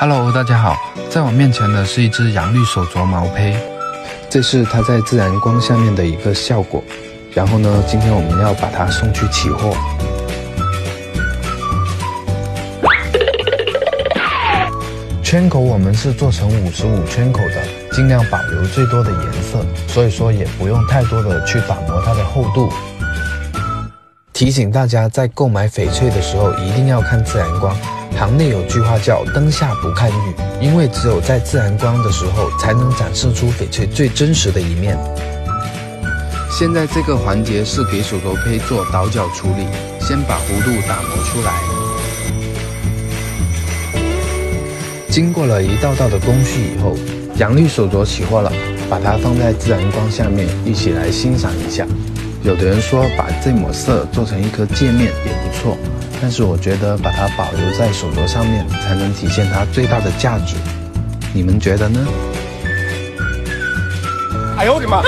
Hello，大家好，在我面前的是一只阳绿手镯毛胚，这是它在自然光下面的一个效果。然后呢，今天我们要把它送去起货。圈口我们是做成五十五圈口的，尽量保留最多的颜色，所以说也不用太多的去打磨它的厚度。提醒大家，在购买翡翠的时候一定要看自然光。行内有句话叫“灯下不看玉”，因为只有在自然光的时候，才能展示出翡翠最真实的一面。现在这个环节是给手镯胚做倒角处理，先把弧度打磨出来。经过了一道道的工序以后，杨绿手镯起货了，把它放在自然光下面，一起来欣赏一下。有的人说把这抹色做成一颗戒面也不错，但是我觉得把它保留在手镯上面，才能体现它最大的价值。你们觉得呢？哎呦我的妈！